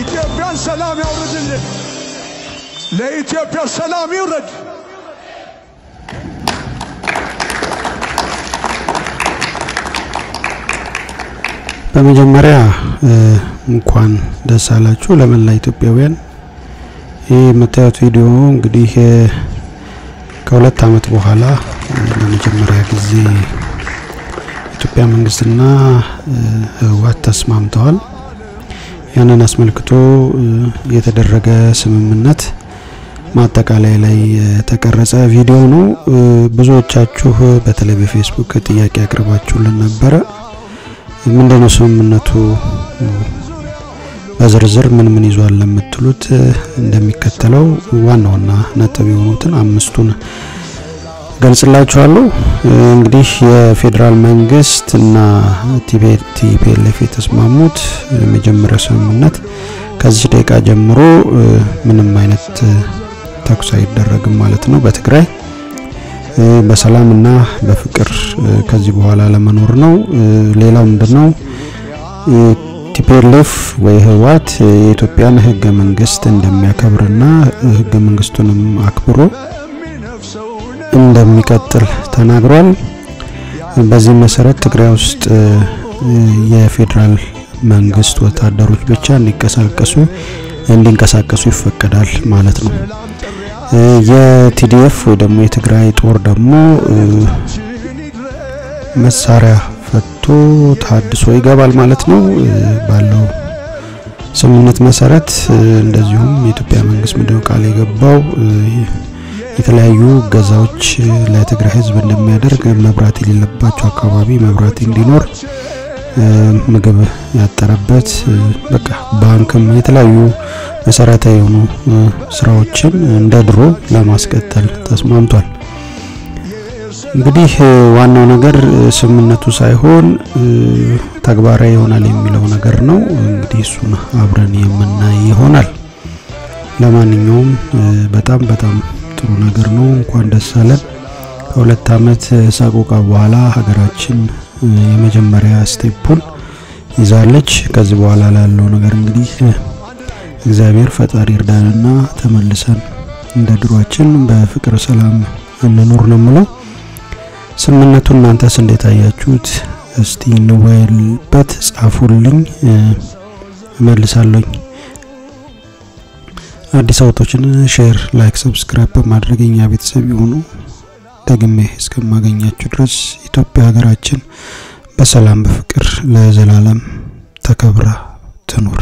ኢትዮጵያን ሰላም ያውርድልን። ለኢትዮጵያ ሰላም ይውረድ። በመጀመሪያ እንኳን ደስ አላችሁ ለመላ ኢትዮጵያውያን። ይህ የምታዩት ቪዲዮ እንግዲህ ከሁለት ዓመት በኋላ ለመጀመሪያ ጊዜ የኢትዮጵያ መንግስትና ህወሓት ተስማምተዋል። ያንን አስመልክቶ የተደረገ ስምምነት ማጠቃላይ ላይ የተቀረጸ ቪዲዮ ነው። ብዙዎቻችሁ በተለይ በፌስቡክ ጥያቄ አቅርባችሁልን ነበረ። ምንድነው ስምምነቱ በዝርዝር ምን ምን ይዟል ለምትሉት እንደሚከተለው ዋና ዋና ነጥብ የሆኑትን አምስቱን ገልጽላችኋለሁ። እንግዲህ የፌዴራል መንግስት እና TPLF የተስማሙት የመጀመሪያ ስምምነት ከዚህ ደቂቃ ጀምሮ ምንም አይነት ተኩስ አይደረግም ማለት ነው በትግራይ በሰላምና በፍቅር ከዚህ በኋላ ለመኖር ነው። ሌላው ምንድነው TPLF ወይ ህወሓት የኢትዮጵያን ህገ መንግስት እንደሚያከብርና ህገ መንግስቱንም አክብሮ እንደሚቀጥል ተናግሯል። በዚህ መሰረት ትግራይ ውስጥ የፌዴራል መንግስት ወታደሮች ብቻ እንዲንቀሳቀሱ እንዲንቀሳቀሱ ይፈቀዳል ማለት ነው። የቲዲኤፍ ወይ ደግሞ የትግራይ ጦር ደግሞ መሳሪያ ፈቶ ታድሶ ይገባል ማለት ነው ባለው ስምምነት መሰረት። እንደዚሁም የኢትዮጵያ መንግስት ምንድነው ቃል የገባው የተለያዩ እገዛዎች ለትግራይ ህዝብ እንደሚያደርግ መብራት የሌለባቸው አካባቢ መብራት እንዲኖር ምግብ ያጠረበት በቃ ባንክም የተለያዩ መሰረታዊ የሆኑ ስራዎችን እንደ ድሮ ለማስቀጠል ተስማምቷል። እንግዲህ ዋናው ነገር ስምምነቱ ሳይሆን ተግባራዊ ይሆናል የሚለው ነገር ነው። እንግዲህ እሱን አብረን የምናይ ይሆናል። ለማንኛውም በጣም በጣም ጥሩ ነገር ነው። እንኳን ደስ አለን። ከሁለት ዓመት ሰቆቃ በኋላ ሀገራችን የመጀመሪያ ስቴፑን ይዛለች። ከዚህ በኋላ ላለው ነገር እንግዲህ እግዚአብሔር ፈጣሪ እርዳንና ተመልሰን እንደ ድሯችን በፍቅር ሰላም እንኖር ነው የምለው። ስምምነቱን እናንተስ እንዴት አያችሁት? እስቲ እንወያይበት፣ ጻፉልኝ፣ እመልሳለሁኝ። አዲስ አበቦችን share፣ like፣ subscribe በማድረግ የኛ ቤተሰብ የሆኑ ደግሜ እስከማገኛችሁ ድረስ ኢትዮጵያ ሀገራችን በሰላም በፍቅር ለዘላለም ተከብራ ትኑር።